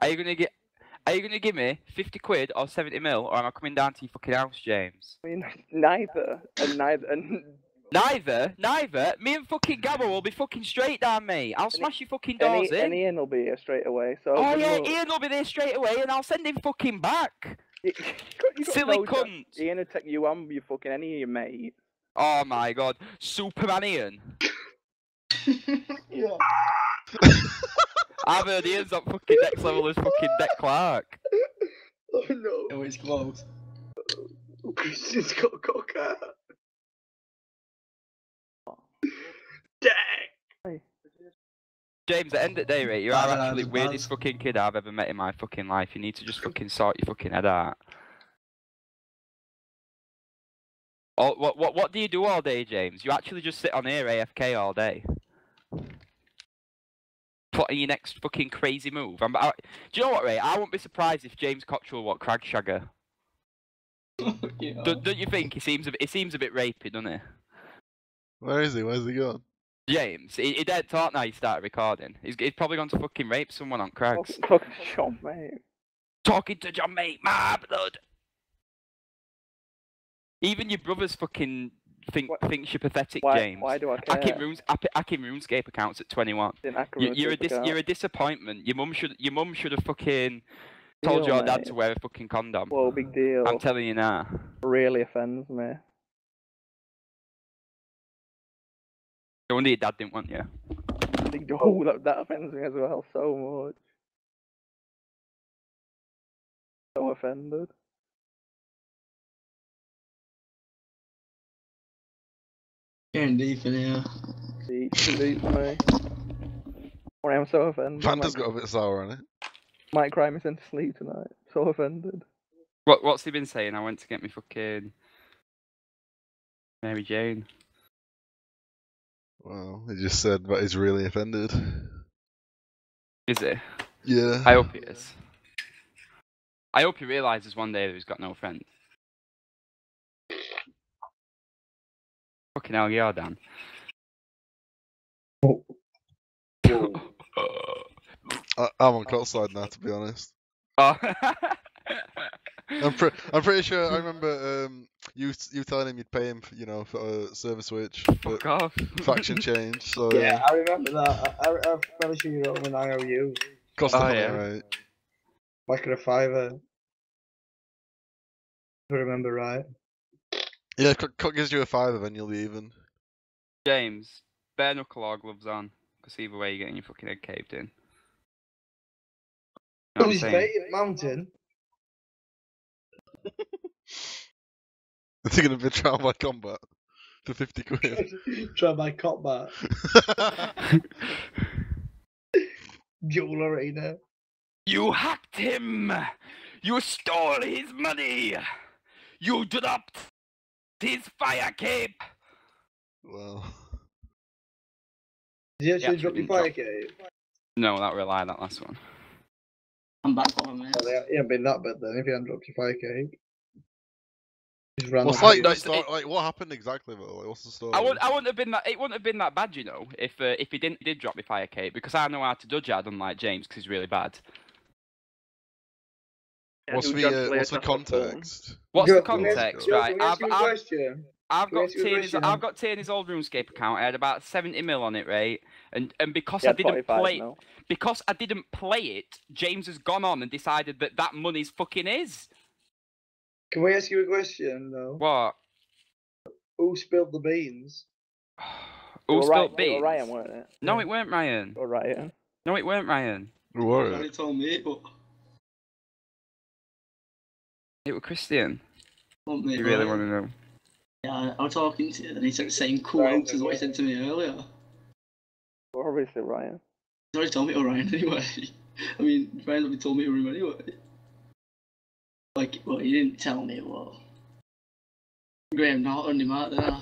Are you gonna get? Are you gonna give me fifty quid or seventy mil, or am I coming down to your fucking house, James? I mean, neither, and neither, and Neither, neither. Me and fucking Gabba will be fucking straight down, mate. I'll smash your fucking doors any, in. and Ian will be here straight away. So Oh good yeah, luck. Ian will be there straight away, and I'll send him fucking back. You- you got- you got Silly no chance. cunt. Ian will take you on, you fucking any of your mates. Oh my god, Superman Ian. Yeah. I've heard he ends up fucking next level as fucking Deck Clark. Oh no, Oh, it's close. Christian's got a cocker. Dang. James, at the end of the day, right, you are lads, actually bad. weirdest fucking kid I've ever met in my fucking life. You need to just fucking sort your fucking head out. Oh, what, what, what do you do all day, James? You actually just sit on here AFK all day. Plotting your next fucking crazy move. I'm, I, do you know what, Ray? I wouldn't be surprised if James Cottrell what Cragshagger. yeah. Don't, don't you think he seems a bit, he seems a bit rapey, doesn't he? Where is he? Where's he gone? James, he, he dead talk now. He started recording. He's, he's probably gone to fucking rape someone on Crags. Fucking, fucking Sean, mate. Talking to John mate, my blood. Even your brothers fucking think What- thinks you're pathetic, Why, James. why do I care? Akim Runes, Ap- RuneScape accounts at 21. Didn't You, you're a dis- you're a disappointment. Your mum should your mum should have fucking told Deal, your dad to wear a fucking condom. Whoa, big deal. I'm telling you now. really offends me. No wonder your dad didn't want you. Oh, that, that offends me as well so much. So offended. Getting deep in here. Deep, deep me. When I'm so offended. Panda's might, got a bit sour on it. might cry myself to sleep tonight. So offended. What what's he been saying? I went to get me fucking Mary Jane. Well, he just said that he's really offended. Is it? Yeah. I hope he is. I hope he realizes one day that he's got no friends. Fucking hell, yeah, Dan. I, I'm on Colt side now, to be honest. oh. I'm, pre- I'm pretty sure. I remember um, you you telling him you'd pay him, for, you know, for a server switch, Fuck off. faction change. So Yeah, yeah, I remember that. I, I, I'm fairly sure you wrote an IOU. cost Oh, money, yeah. right? Back at a fiver. If I remember right. Yeah, cut, cut gives you a fiver, then you'll be even. James, bare knuckle or gloves on. Because either way, you're getting your fucking head caved in. Know what I'm He's saying? baiting mountain. Is he gonna be trial by combat for fifty quid? Try my cop back. Joel Arena. You hacked him! You stole his money! You dropped his fire cape! well, Did you actually actually drop your didn't fire drop. cave? No, that were lie, that last one. I'm back on it. Well, he ain't been that bad then if you hadn't dropped your fire cape. Just ran what's off like, with no, it. like what happened exactly though? Like, what's the story? I wouldn't, I wouldn't have been that. It wouldn't have been that bad, you know, if uh, if he didn't did drop me fire cape because I know how to dodge it, unlike James, because he's really bad. Yeah, What's the uh, what's the context? What's the can we ask- context, Joe, right? Can I've, you a I've. I've Can we got ask Tierney's. I've got Tierney's old RuneScape account. I had about seventy mil on it, right? And and because He I didn't play, mil. because I didn't play it, James has gone on and decided that that money's fucking his. Can we ask you a question though? What? Who spilled the beans? Who It were spilled Ryan- it were beans? Ryan, weren't it? No, it weren't Ryan. Or Ryan. No, it weren't Ryan. Who were Nobody it? told me, but It was Christian. told me. You really but- want to know? Yeah, I was talking to you, and he said the same Ryan, quote as what he said to me earlier. Or obviously Ryan. He's already told me oh, ryan anyway. I mean, Ryan already told me him anyway. Like, well, he didn't tell me, well. Graham Norton, him out there.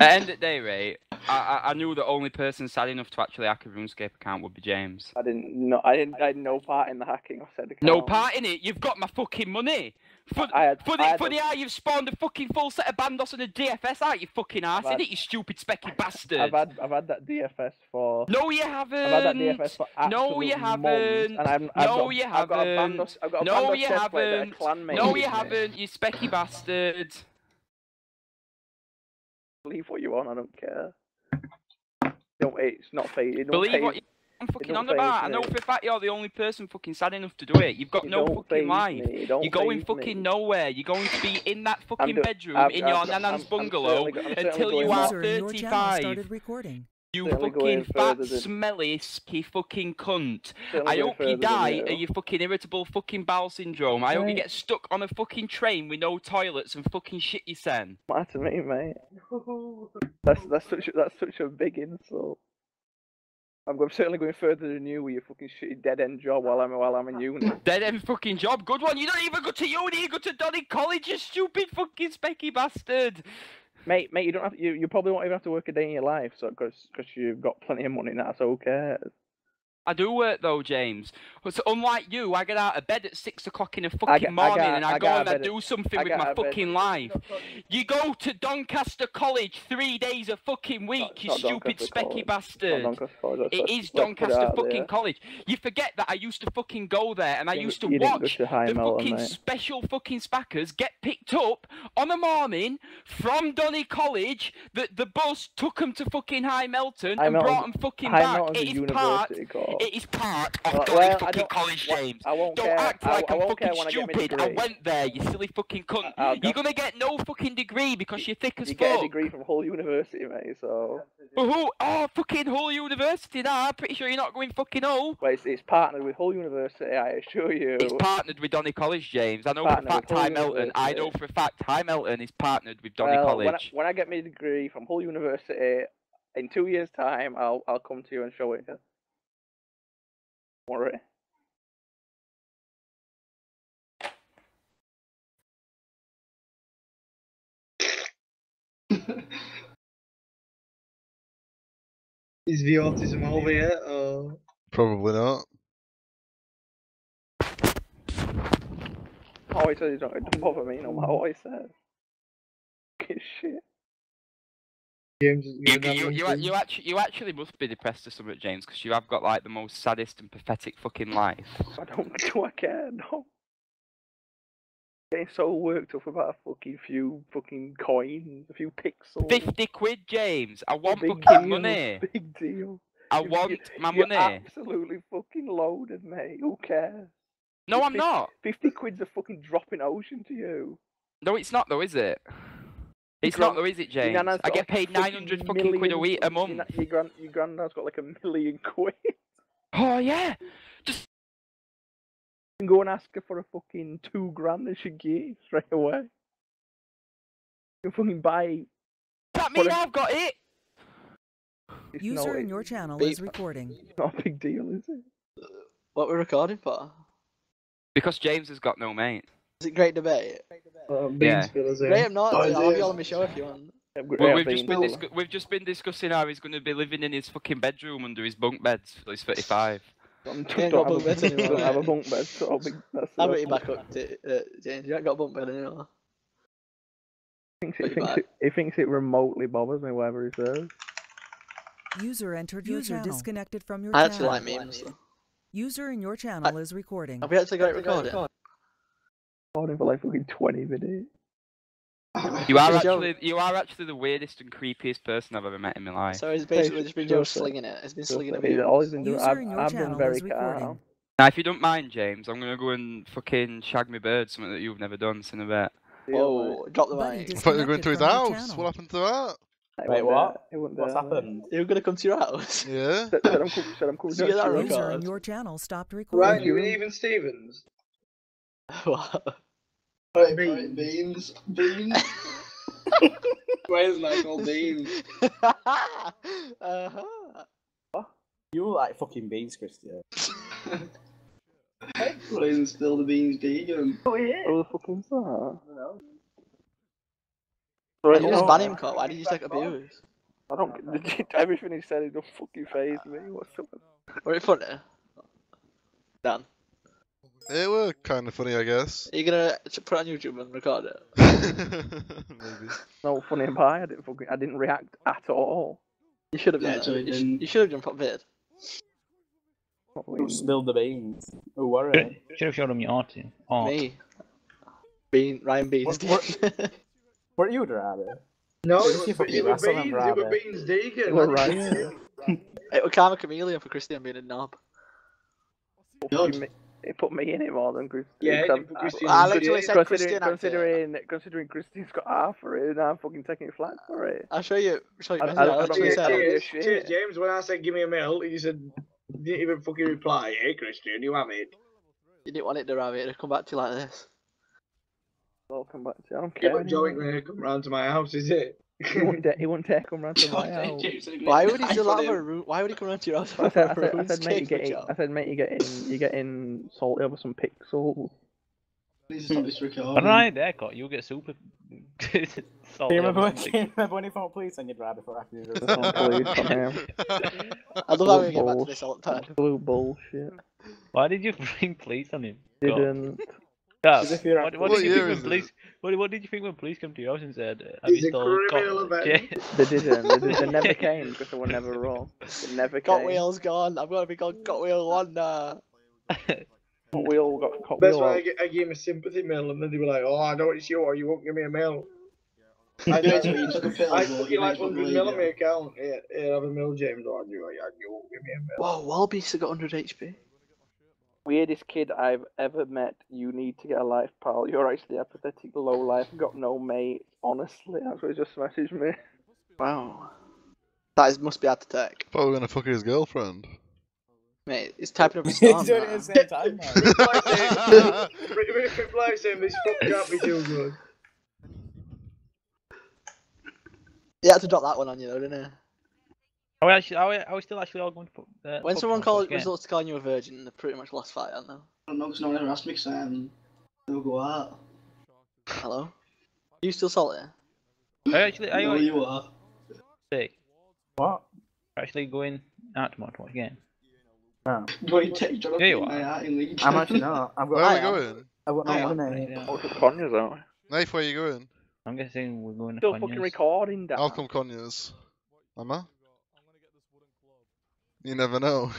At end of the day, right, I, I, I knew the only person sad enough to actually hack a RuneScape account would be James. I didn't know. I didn't. I had no part in the hacking of said account. No part in it. You've got my fucking money. For, I had. for I the, had for a- the eye, you've spawned a fucking full set of bandos and a DFS out, you fucking arse, had- innit, you stupid specky bastard. I've had. I've had that DFS for. No, you haven't. I've had that DFS for No, you haven't. And I'm, I've No, got, you I've got a haven't. Bandos, I've got a No, Bandos you chest plate that a haven't. clan mate No, you haven't, you specky bastard. Believe what you want. I don't care. Don't. It's not paid. It Believe pay- what you I'm fucking on faze about. I know for a fact you're the only person fucking sad enough to do it. You've got it no fucking faze life. me, it don't You're going fucking me. nowhere. You're going to be in that fucking do- bedroom I've- in I've- your I'm- nan's I'm bungalow certainly go- I'm until you are to- User in your channel 35. Started recording. You Certainly fucking fat, than- smelly, ski fucking cunt. Certainly I hope you further than die you. of your fucking irritable fucking bowel syndrome. I hope you get stuck on a fucking train with no toilets and fucking shit you send. Matter to me, mate. That's that's such a, that's such a big insult. I'm, I'm certainly going further than you with your fucking shitty dead end job while I'm while I'm in uni. Dead end fucking job. Good one. You don't even go to uni. You go to Donny College, you stupid fucking specky bastard. Mate, mate, you don't have you, you probably won't even have to work a day in your life, so because you've got plenty of money now, so who cares? I do work though, James. So unlike you, I get out of bed at six o'clock in the fucking get- I morning get- and I, I go and I do something I with my of bed- fucking life. You go to Doncaster College three days a fucking week, it's you not stupid Doncaster specky College. bastard. Not College, It is let's put it Doncaster fucking there. college. You forget that I used to fucking go there and I used to you watch to the Melton, fucking mate. special fucking spackers get picked up on a morning from Donny College. That the bus took them to fucking High Melton and brought them fucking High back. Melton's It is part. course. It is part of Well- Donny well, I fucking college, James. I won't Don't care. act like I I'm won't fucking I stupid. I went there, you silly fucking cunt. I'll You're gonna get no fucking degree because you're thick as You fuck. get a degree from Hull University, mate. So, But who? Oh, fucking Hull University. Now I'm pretty sure you're not going fucking Hull. well, it's, it's partnered with Hull University. I assure you. It's partnered with Donny College, James. I know for a fact High Melton. I know for a fact High Melton is partnered with Donny well, College. when I, when I get my degree from Hull University in two years' time, I'll I'll come to you and show it. You. Worry. Is the autism over yet? Or... Probably not. Oh, he said he don't, don't bother me no matter what he says. Fucking shit. James is You, gonna you, you, you, actually, you actually must be depressed or something, James, because you have got like the most saddest and pathetic fucking life. I don't do I care, no. Getting so worked up about a fucking few fucking coins, a few pixels. 50 quid, James. I want Big fucking deal, money. Big deal. I You- want my You're money. absolutely fucking loaded, mate. Who cares? No, I'm fif- not. 50 quid's a fucking drop in ocean to you. No, it's not though, is it? It's gran- not though, is it, James? I get like, paid 900 fucking quid a week a month. na- Your, gran- your granddad's got like a million quid. Oh yeah. Just go and ask her for a fucking two grand and she gives straight away. You fucking buy. that What mean a- I've got it. It's User not, in your channel Beep. is recording. not a big deal, is it? What we're recording for? Because James has got no mate. Is it great debate? Uh, Yeah. beans. Graham Norton, Oh, I'll be it? on my show if you want. Well, we've just been discu- we've just been discussing how he's going to be living in his fucking bedroom under his bunk beds till he's 35. I'm- ain't don't, got have bunk a, beds anymore, don't have a bunk bed, so I'll be, that's, I'll that's you back up, to, uh, James. You ain't got a bunk bed anymore. Thinks it, thinks it, he thinks it remotely bothers me, whatever he says. User entered your User channel. disconnected from your I actually like memes. User in your channel is recording. Have we actually got it recorded? Holding for like fucking 20 minutes. You are actually you are actually the weirdest and creepiest person I've ever met in my life. So it's basically just been Joe Joe slinging it. It's been Just slinging like, it. he's always been doing. User I've, your I've been channel very is recording. calm. Now, if you don't mind, James, I'm gonna go and fucking shag my bird, something that you've never done, in a bit. Whoa, drop the Buddy mic. dis- I thought you were going to his Disconnected from your house. What happened to that? He Wait, wouldn't what? dare- What's dare, happened? You're gonna come to your house? Yeah. Said, said I'm cool. Said I'm cool. Did that record? User in your channel stopped Right, recording. you and even Stevens. what? Right, beans. Beans. Beans. Where's Michael Beans? uh-huh. You were like fucking beans, Christian. Blazing spill the beans vegan. Who the fuck is that? Sorry, You no, just ban him, Cole. Why did you take abuse? I don't. get- Everything he said, he don't fucking faze me whatsoever. Were it funny? Dan, It were kind of funny, I guess. are you gonna put it on YouTube and record it? Maybe. No funny and pie. I didn't fucking. I didn't react at all. You should have Yeah, done so it. it You, sh- you should have done pop vid. Not Who spilled the beans? Who were it? Should have showed him your art. art. Me. Bean, Ryan Beans. What- Were you Darabi? No, What it was, you fucking it was wrestle Beans, it was Beans Deacon. Well, right. it was Karma Chameleon for Christian being a knob. Fucking me- He put me in it more than Christian. Yeah, he Con- I in it. literally said considering, Christian acted. considering, considering Christian's got half for it, and I'm fucking taking it flat for it. I'll show you. Show you. I- I I, don't- I literally get said. Cheers, cheers, James. When I said give me a mail, you said didn't even fucking reply. Hey, Christian, you have it. You didn't want it to Ravi. It'd come back to you like this. I'll come back to you. I don't Yeah, care. but Joe ain't anymore. gonna come round to my house, is it? He wouldn't dare, he wouldn't dare come round to my house. James, I'm gonna Why would he still knife out a room? Why would he come around to your house? I said, I said, a I said, mate, you RuneScape get, job? I said, mate, you getting, you getting salty over some pixels. Please stop this But recording. an eye haircut, you'll get super. Do you remember, when, do salty. you remember when he phoned police on your drive before after you There's police. I love how we get back to this all the time. Absolute bullshit. Why did you bring police on him? Didn't. Gav, As if you're what, what What did you think when is police? What, what did you think when police came to your house and said, "Have He's you a stole event. Yeah. They didn't. They, did, they never came because they were never wrong. They never Got came. wheels gone. I'm gonna be called Got Wheel One now. Got wheel got got That's wheel. why I, get, I gave him a sympathy mail, and then they were like, "Oh, I know it's you, or you won't give me a mail." I Yeah, so you took a pill, I fucking you like didn't hundred mil on my account. Yeah, yeah, have a mill, James, or you, yeah, you won't give me a mill. Whoa, Walbeast have got 100 HP. Weirdest kid I've ever met. You need to get a life, pal. You're actually a pathetic low life. Got no mate. Honestly, that's what he just messaged me. Wow. That is, must be hard to take. Probably gonna fuck his girlfriend. Mate, he's typing up a He's doing it at the same time, man. reply saying, re- re- reply saying this fuck can't be too good. He had to drop that one on you though, didn't he? Are we actually? Are we, are we still actually all going to? put- Uh, When someone calls again? results calling you a virgin, they're pretty much lost fight, aren't they? I don't know, because no one ever asked me, because um, they'll go out. Hello? you still salty? Are you actually? Are you, No, actually you are. sick? What? Actually going out tomorrow to watch again? No. Do you take John Yeah, you are. in I'm actually not. I've got, Where are we going? I've got no money. Yeah. Conyers, aren't we? Knife, where you going? I'm guessing we're going to Still Conyers. fucking recording, Dan. I'll come Conyers. Am I? You never know.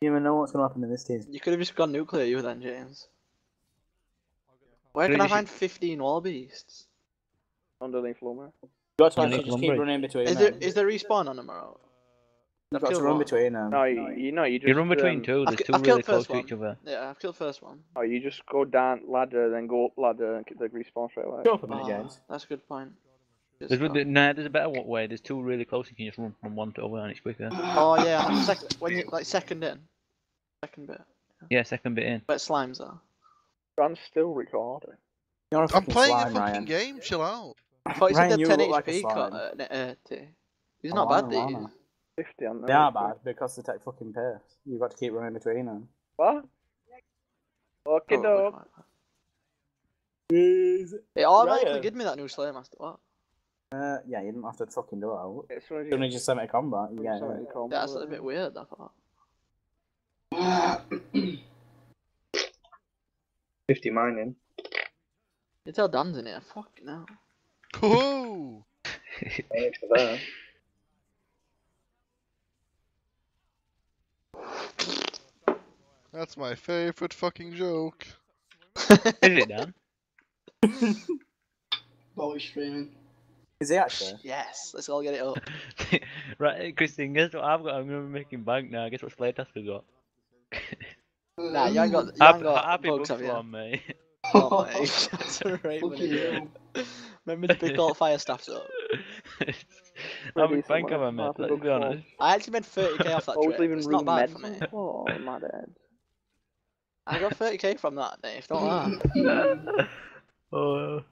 You never know what's going to happen in this team. You could have just gone nuclear, you then, James. Where can I find 15 wall beasts? Underneath Luma. You've got to You actually just keep running between Is them. there is there respawn on them or? You've I've got to run one. between them. No, you, you know, you just You run between um, two. I've There's two I've really close to each other. Yeah, I've killed first one. Oh, you just go down ladder, then go up ladder, and get the respawn straight away. Go up a minute, Oh, James. that's a good point. Good There's, stuff. really- nah, there's a better way. There's two really close. You can just run from one to the other, and it's quicker. Oh yeah, like sec- when you like second in, second bit. Yeah, second bit in. But slimes are. I'm still recording. You're a I'm playing slime, a fucking Ryan. game. Chill out. I thought you said you they had 10 look like cut. slime. Uh, uh, He's not I bad, know, these. 50 on there. They are bad because they take fucking pace. You've got to keep running between them. What? Okay, Oh, dog. It automatically Ryan. gave me that new Slayer Master. What? Uh, yeah, you didn't have to fucking do it. As soon as You only just sent it combat. You get Something it. come Yeah, that's a bit weird. I thought. Fifty mining. You tell Dan's in here. Fuck no. Whoa! Thanks for that. That's my favorite fucking joke. Is it done? Boy streaming. Is he actually? Yes. Let's all get it up. right, Christine. Guess what I've got? I'm gonna be making bank now. Guess what Slay Task has got? Nah, you ain't got. You Happy, ain't got happy bugs, book have you? one, mate. Oh, oh mate. That's a right Fucking money. hell. Remember the big old fire staffs up? I'm Really bank someone on my else mate. Let's be honest. I actually made 30k off that I trip. It's not bad for me. Oh, my dad. I got 30k from that, Dave. Don't lie. oh,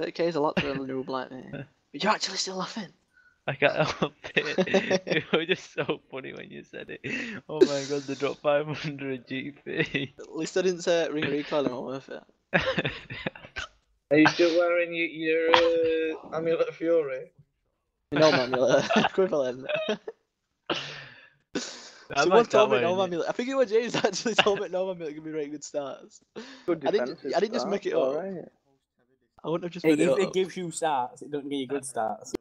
30k is a lot to like me. But you're actually still laughing. I can't help it. It was just so funny when you said it. Oh my god, they dropped 500 GP. At least I didn't say ring recoil and worth it. Are you still wearing your, your uh, amulet of fury? No amulet equivalent. I Someone told me no amulet. I think it was James actually told me no amulet can be very good starts. Good I didn't- I didn't just make it up. alright. I wouldn't have just it it up. gives you stats, it doesn't give you good stats.